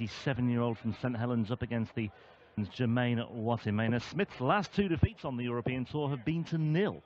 27-year-old from St Helens up against the Jermaine Wattimena. Smith's last two defeats on the European Tour have been to nil.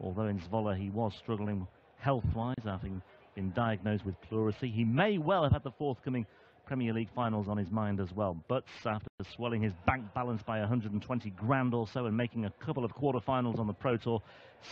Although in Zwolle he was struggling health-wise, having been diagnosed with pleurisy. He may well have had the forthcoming Premier League finals on his mind as well. But after swelling his bank balance by 120 grand or so and making a couple of quarter-finals on the Pro Tour,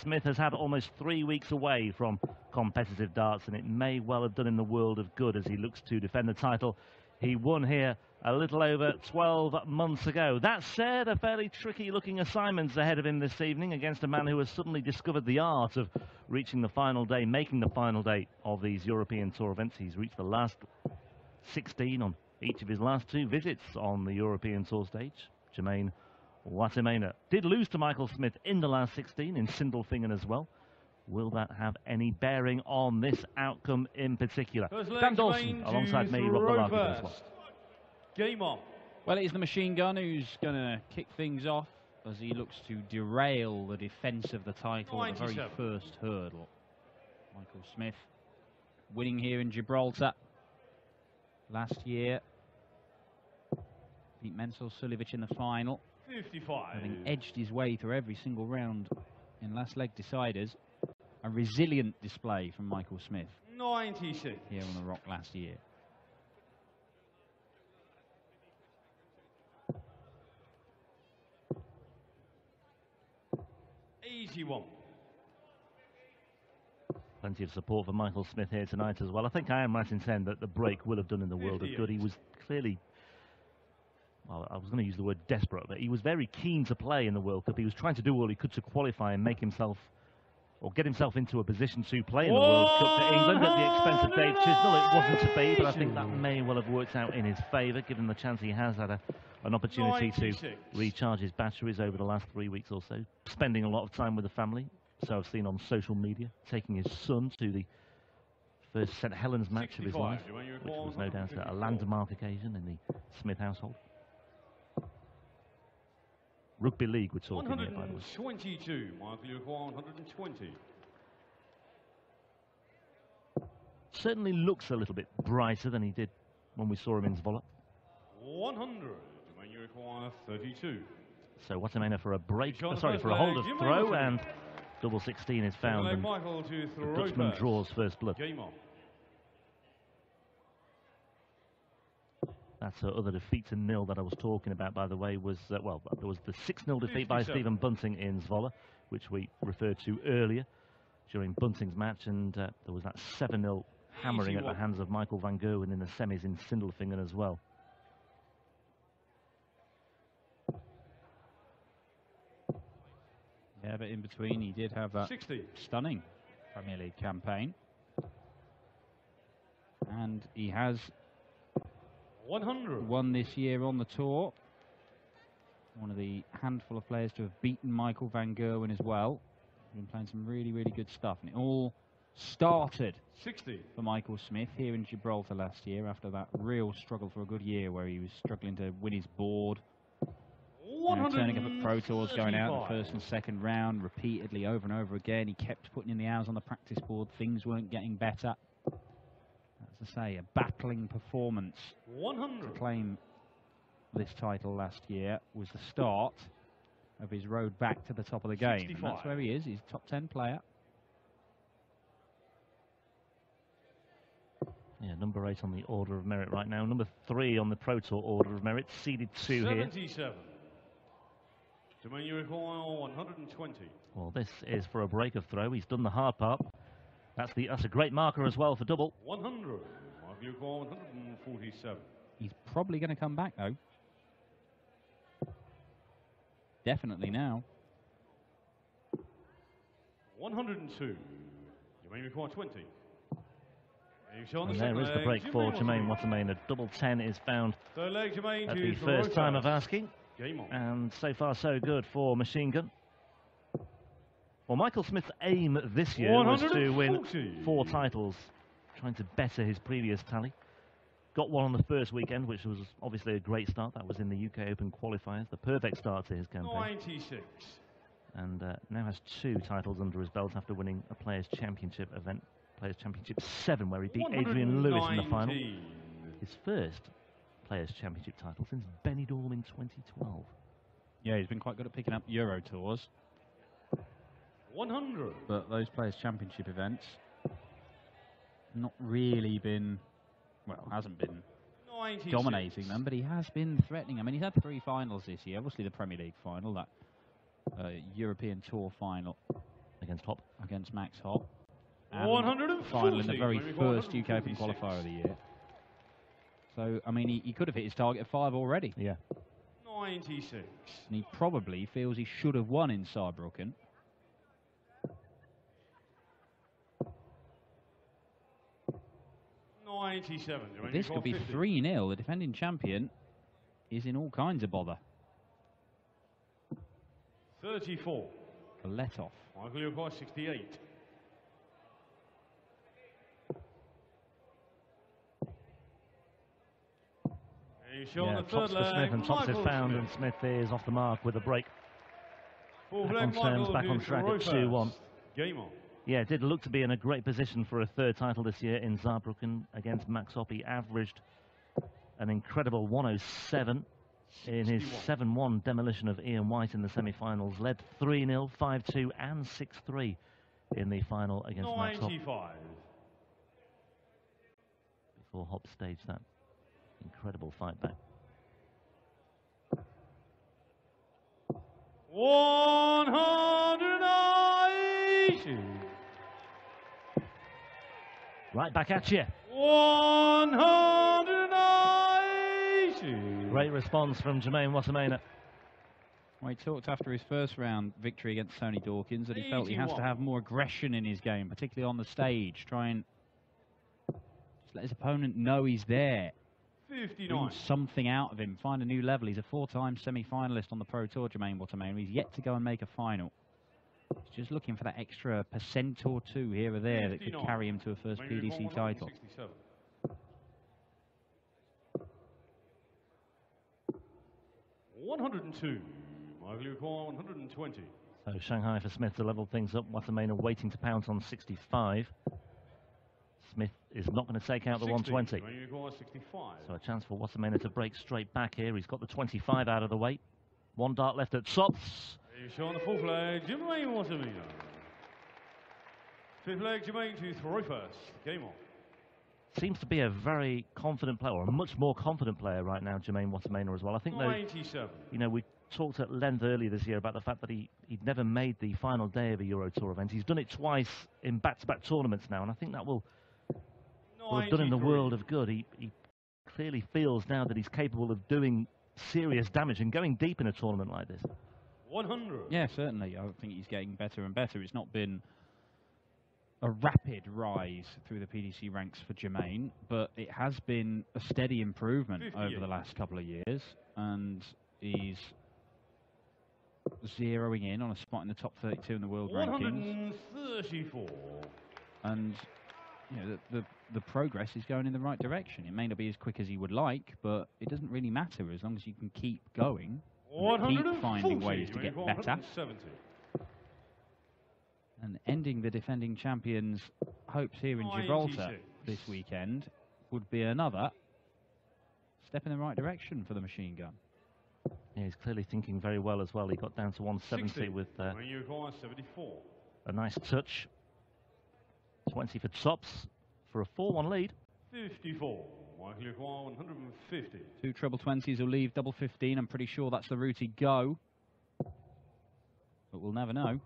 Smith has had almost three weeks away from competitive darts, and it may well have done him the world of good as he looks to defend the title. He won here a little over 12 months ago. That said, a fairly tricky looking assignment's ahead of him this evening against a man who has suddenly discovered the art of reaching the final day, making the final day of these European Tour events. He's reached the last 16 on each of his last two visits on the European Tour stage. Jermaine Wattimena did lose to Michael Smith in the last 16 in Sindelfingen as well. Will that have any bearing on this outcome in particular? Dan Dawson alongside me, Rob Malarkey as well. Game on. Well, it is the machine gun who's going to kick things off as he looks to derail the defence of the title at the very first hurdle. Michael Smith winning here in Gibraltar last year. Beat Mensur Suljovic in the final. 55. Having edged his way through every single round in last leg deciders. A resilient display from Michael Smith. 96. Here on the rock last year. Easy one. Plenty of support for Michael Smith here tonight as well. I think I am right in saying that the break will have done in the world of good. He was clearly, well, I was going to use the word desperate, but he was very keen to play in the World Cup. He was trying to do all he could to qualify and make himself, or get himself into a position to play in the World Cup for England at the expense of Dave Chisnall. It wasn't to be, but I think that may well have worked out in his favour, given the chance he has had a, an opportunity 96. to recharge his batteries over the last three weeks or so, spending a lot of time with the family, so I've seen on social media, taking his son to the first St Helens match of his life, which was no doubt a landmark occasion in the Smith household. Rugby League we're talking here, by the way. 122. Michael Leroy, 120. Certainly looks a little bit brighter than he did when we saw him in Zwolle. 100. Jermaine Leroy, 32. So Wattimena for a break, uh, sorry, for a hold of throw, and double 16 is found, and Michael to the Dutchman draws first blood. Game on. That's her other defeat to nil that I was talking about, by the way, was, uh, well, there was the 6-0 defeat by Stephen Bunting in Zwolle, which we referred to earlier during Bunting's match, and uh, there was that 7-0 hammering at the hands of Michael van Gerwen in the semis in Sindelfingen as well. Yeah, but in between he did have that 60. stunning Premier League campaign. And he has 100. won this year on the tour. One of the handful of players to have beaten Michael van Gerwen as well. Been playing some really, really good stuff. And it all started 60. for Michael Smith here in Gibraltar last year after that real struggle for a good year where he was struggling to win his board. You know, turning up at Pro Tours, going out in the first and second round repeatedly over and over again. He kept putting in the hours on the practice board. Things weren't getting better. As I say, a battling performance to 100. claim this title last year was the start of his road back to the top of the game. And that's where he is. He's a top 10 player. Yeah, number 8 on the order of merit right now. Number 3 on the Pro Tour order of merit, seeded 2 here. 77. Jermaine Leroy, 120. Well, this is for a break of throw. He's done the hard part. That's the that's a great marker as well for double. 100. Michael Leroy, 147. He's probably going to come back, though. Definitely now. 102. Jermaine Leroy, 20. He's on And the there second is the leg, break for Jermaine Jermaine Wattimena. A double 10 is found Third leg, Jermaine at the throw first time of asking. Game on. And so far, so good for Machine Gun. Well, Michael Smith's aim this year was to win four titles, trying to better his previous tally. Got one on the first weekend, which was obviously a great start. That was in the UK Open qualifiers, the perfect start to his campaign. 96. And uh, now has two titles under his belt after winning a Players' Championship event, Players' Championship 7, where he beat Adrian Lewis in the final. His first Players Championship title since Benidorm in 2012. Yeah, he's been quite good at picking up Euro tours. 100. But those Players Championship events, not really been, well, hasn't been 96. dominating them, but he has been threatening. I mean, he's had three finals this year. Obviously, the Premier League final, that uh, European Tour final against Hop. against Max Hopp. and 140. Final in the very first UK Open qualifier of the year. So, I mean, he, he could have hit his target of five already. Yeah. 96. And he probably feels he should have won in Saarbrücken. Ninety-seven. But this could be 3 0. The defending champion is in all kinds of bother. Thirty-four. A let off. Michael Yoko, sixty-eight. He's showing yeah, the tops third for. Smith and tops is Michael found, Smith. and Smith is off the mark with a break. Full back on terms, back on to track at 2-1. Game on. Yeah, it did look to be in a great position for a third title this year in Saarbrücken against Max Hopp. He averaged an incredible 107 in his 7-1 demolition of Ian White in the semi-finals. Led 3-0, 5-2 and 6-3 in the final against Max Hopp Ninety-five. before Hopp staged that incredible fight back. One hundred Right back at you. One hundred eighty. Great response from Jermaine Wattimena. Well, he talked after his first round victory against Tony Dawkins that he felt he has to have more aggression in his game, particularly on the stage. Try and just let his opponent know he's there. Bring Fifty-nine. something out of him. Find a new level. He's a four-time semi-finalist on the Pro Tour, Jermaine Wattimena. He's yet to go and make a final. He's just looking for that extra percent or two here or there that could carry him to a first Maybe PDC title. 167. One hundred and two. Michael Yoko, one hundred and twenty. So Shanghai for Smith to level things up. Wattimena waiting to pounce on 65. Smith is not going to take out the 120. Jermaine Yoko, sixty-five. So a chance for Wattimena to break straight back here. He's got the 25 out of the way. One dart left at Sops. He's showing the full flag. Jermaine Wattimena. Fifth leg, Jermaine to throw first. Game on. Seems to be a very confident player, or a much more confident player right now, Jermaine Wattimena as well. I think, though, you know, we talked at length earlier this year about the fact that he, he'd never made the final day of a Euro Tour event. He's done it twice in back-to-back tournaments now, and I think that will, will have done him the world of good. He, he clearly feels now that he's capable of doing serious damage and going deep in a tournament like this. 100. Yeah, certainly. I think he's getting better and better. It's not been a rapid rise through the PDC ranks for Jermaine, but it has been a steady improvement over 58. the last couple of years, and he's zeroing in on a spot in the top 32 in the world rankings. 134. and you know, the, the the progress is going in the right direction. It may not be as quick as he would like, but it doesn't really matter as long as you can keep going, keep finding ways to get better, and ending the defending champions' hopes here in Gibraltar this weekend would be another step in the right direction for the machine gun. Yeah, he's clearly thinking very well as well. He got down to 170 60. with uh, Jermaine Yoko, 74. a nice touch. 20 for Tops for a 4-1 lead. 54. Michael Yoko, 150. Two treble twenties will leave double fifteen. I'm pretty sure that's the route he'd go, but we'll never know.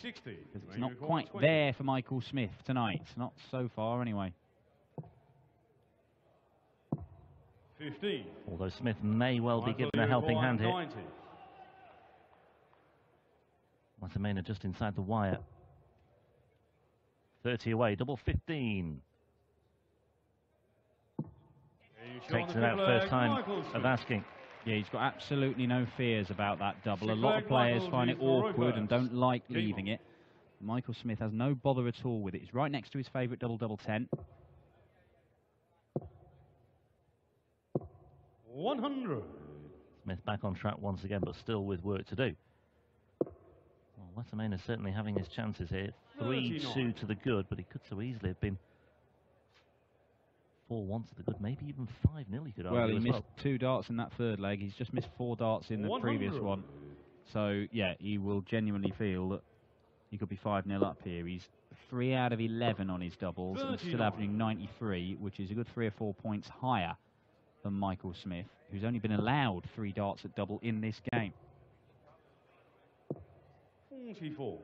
60. 'cause it's not quite 20. there for Michael Smith tonight. Not so far, anyway. 15. Although Smith may well be given a helping hand here. 90. Wattimena just inside the wire. 30 away, double 15. He's showing Takes it out first time of asking. Yeah, he's got absolutely no fears about that double. A lot of players find it awkward and don't like leaving it. Michael Smith has no bother at all with it. He's right next to his favourite double double ten. 100. Smith back on track once again, but still with work to do. Well, is certainly having his chances here. 3-2 to the good, but he could so easily have been 4-1 to the good, maybe even 5-0 he could Well, he missed well. two darts in that third leg. He's just missed four darts in the 100. previous one. So, yeah, he will genuinely feel that he could be 5-0 up here. He's 3 out of 11 on his doubles and still averaging 93, which is a good 3 or 4 points higher than Michael Smith, who's only been allowed 3 darts at double in this game. 44.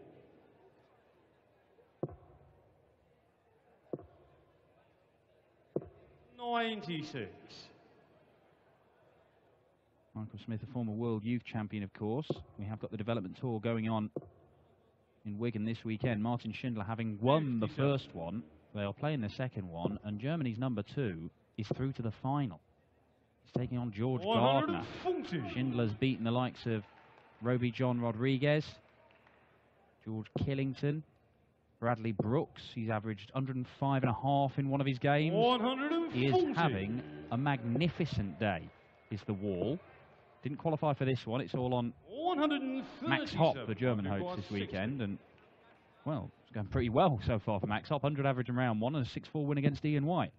Ninety-six. Michael Smith, a former world youth champion, of course. We have got the development tour going on in Wigan this weekend. Martin Schindler having won the first one. They are playing the second one, and Germany's number two is through to the final. He's taking on George Gardner. Schindler's beaten the likes of Rowby John Rodriguez, George Killington, Bradley Brooks. He's averaged 105 and a half in one of his games. He is having a magnificent day, is the wall. Didn't qualify for this one. It's all on Max Hopp, the German hopes this weekend. And, well, it's going pretty well so far for Max Hopp. 100 average in round one and a 6-4 win against Ian White.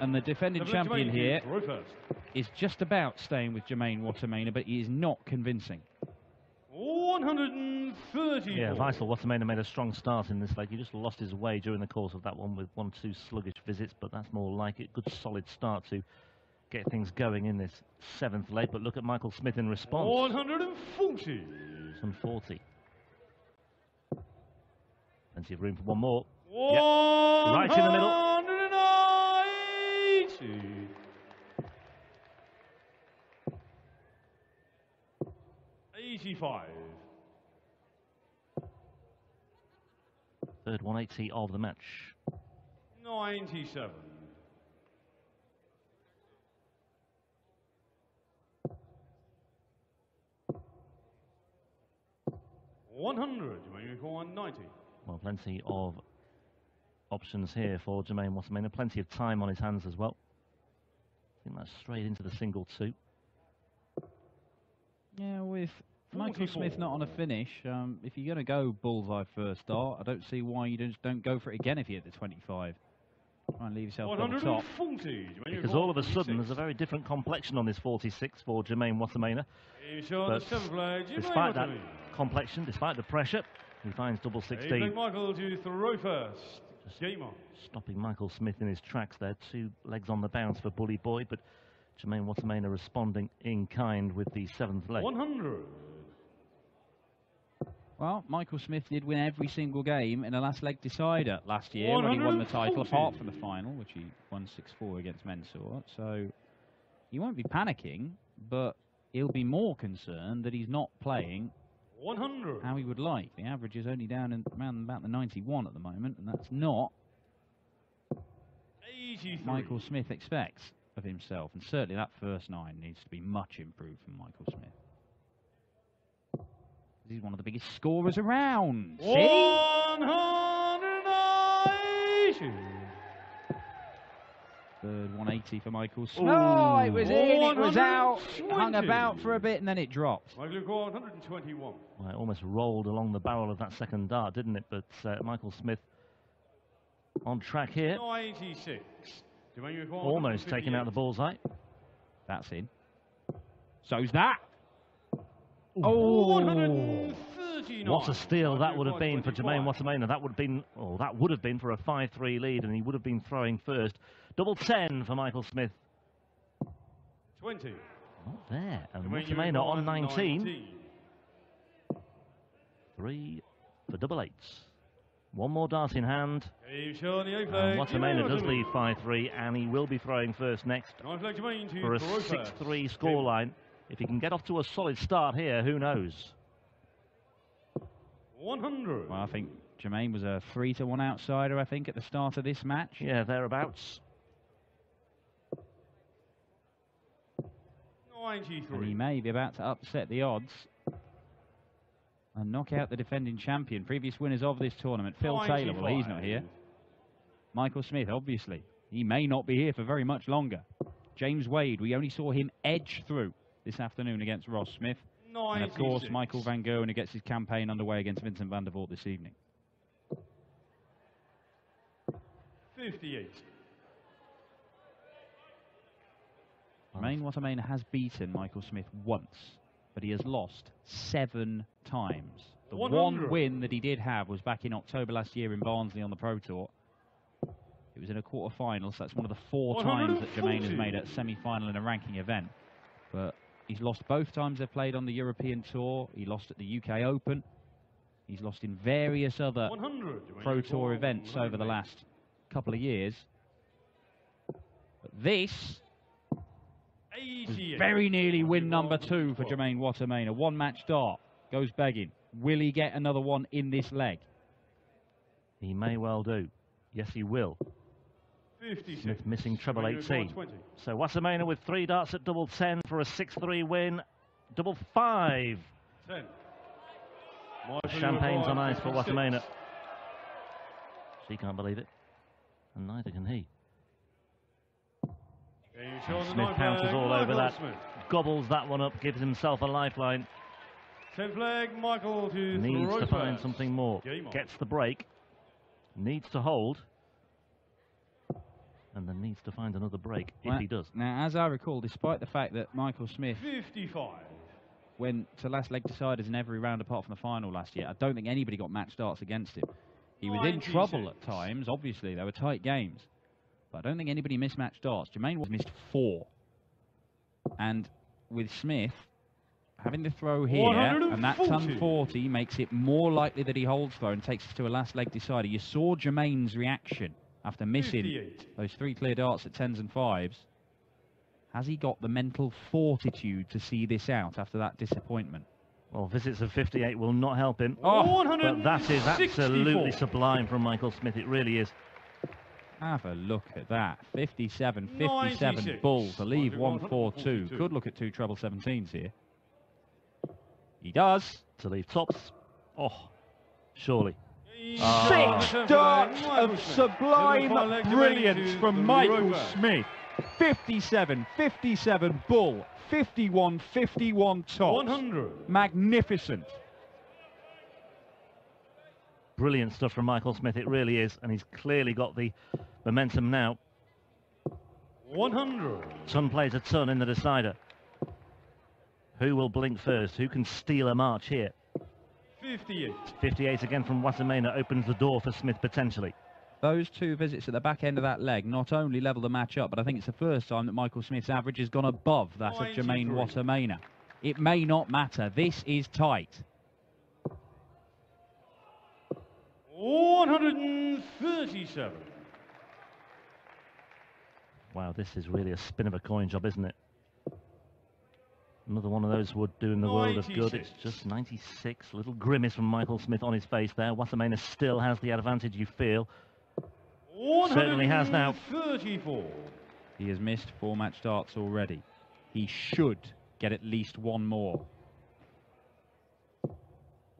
And the defending the champion here is just about staying with Jermaine Wattimena, but he is not convincing. 130. Yeah, Vital Wattimena made a strong start in this leg. He just lost his way during the course of that one with one, two sluggish visits, but that's more like it. Good solid start to get things going in this seventh leg. But look at Michael Smith in response. 140. Some 40. Plenty of room for one more. One yep. Right in the middle. 85. Third 180 of the match. 97. One hundred, Jermaine one ninety. Well, plenty of options here for Jermaine Wattimena. Plenty of time on his hands as well. I think that's straight into the single two. Yeah, with Michael Smith not on a finish. Um, if you're going to go bullseye first start, I don't see why you just don't go for it again if you hit the 25. Try and leave yourself on top. Because all of a sudden there's a very different complexion on this 46 for Jermaine Wattimena. But despite that complexion, despite the pressure, he finds double 16. Michael to throw first. Just Game on. Stopping Michael Smith in his tracks there. Two legs on the bounce for Bully Boy, but Jermaine Wattimena responding in kind with the seventh leg. 100. Well, Michael Smith did win every single game in the last leg decider last year when he won the title, apart from the final, which he won 6-4 against Mensur. So he won't be panicking, but he'll be more concerned that he's not playing 100. how he would like. The average is only down in, around about the 91 at the moment, and that's not 83. Michael Smith expects of himself. And certainly that first nine needs to be much improved from Michael Smith. He's one of the biggest scorers around. 190. Third 180 for Michael Smith. Oh, it was in, it was out, hung about for a bit, and then it dropped. Michael 121. Well, it almost rolled along the barrel of that second dart, didn't it? But uh, Michael Smith on track here. 96. Almost taking out the bullseye. That's in. So's that. Oh, what a steal that would have been for Jermaine Wattimena. That would have been, oh, that would have been for a 5-3 lead, and he would have been throwing first. Double 10 for Michael Smith. 20. Not there. And Wattimena on 19. 19. Three for double eights. One more dart in hand. And does lead 5-3, and he will be throwing first next for a 6-3 scoreline. If he can get off to a solid start here, who knows? 100. Well, I think Jermaine was a 3 to 1 outsider, I think, at the start of this match. Yeah, thereabouts. 93. And he may be about to upset the odds and knock out the defending champion, previous winners of this tournament, Phil 95. Taylor. Well, he's not here. Michael Smith, obviously. He may not be here for very much longer. James Wade, we only saw him edge through this afternoon against Ross Smith. 96. And of course, Michael Van Gerwen, who gets his campaign underway against Vincent van der Voort this evening. 58. Jermaine Wattimena has beaten Michael Smith once, but he has lost seven times. The 100. one win that he did have was back in October last year in Barnsley on the Pro Tour. It was in a quarter final, so that's one of the four times that Jermaine has made a semi final in a ranking event. But he's lost both times they've played on the European Tour. He lost at the UK Open. He's lost in various other Pro Tour events over the last couple of years. But this was 88. very nearly win number two for Jermaine Wattimena. One match start goes begging. Will he get another one in this leg? He may well do. Yes, he will. 56. Smith missing treble 18. So Wattimena with three darts at double 10 for a 6-3 win. Double five. 10. Champagne's on ice for 56. Wattimena. She can't believe it. And neither can he. Game show on the Smith flag, all over that. Smith. Gobbles that one up, gives himself a lifeline. 10 flag, Michael to Needs to find something more. Gets the break. Needs to hold. And then needs to find another break if Well, he does. Now, as I recall, despite the fact that Michael Smith 55. went to last leg deciders in every round apart from the final last year, I don't think anybody got match starts against him. He was in trouble at times, obviously, they were tight games. But I don't think anybody missed match starts. Jermaine was missed four. And with Smith, having the throw here, and that ton 140. 40 makes it more likely that he holds throw and takes us to a last leg decider. You saw Jermaine's reaction after missing those three clear darts at tens and fives. Has he got the mental fortitude to see this out after that disappointment? Well, visits of 58 will not help him. Oh, But that is absolutely sublime from Michael Smith. It really is. Have a look at that. 57, 57 96. bull to leave Michael 142. 142. Could look at two treble 17s here. He does. To leave tops. Oh, surely. Game Ah. show on the Six 10 darts of sublime brilliance from Michael. Smith. 57, 57 bull, 51, 51 tops. 100. Magnificent. Brilliant stuff from Michael Smith. It really is. And he's clearly got the momentum now. 100. Ton plays a ton in the decider. Who will blink first? Who can steal a march here? 58. 58 again from Wattimena opens the door for Smith potentially. Those two visits at the back end of that leg not only level the match up, but I think it's the first time that Michael Smith's average has gone above that of Jermaine 93. Wattimena. It may not matter. This is tight. 137. Wow, this is really a spin of a coin job, isn't it? Another one of those would do in the world of good. It's just 96. Little grimace from Michael Smith on his face there. Wattimena still has the advantage, you feel. Certainly has now. 134. He has missed four match starts already. He should get at least one more.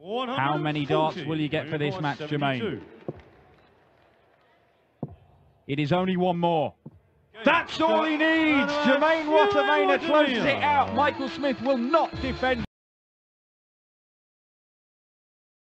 How many darts will you get for this match, Jermaine? It is only one more. That's all he needs. Jermaine Wattimena closes it out. Michael Smith will not defend.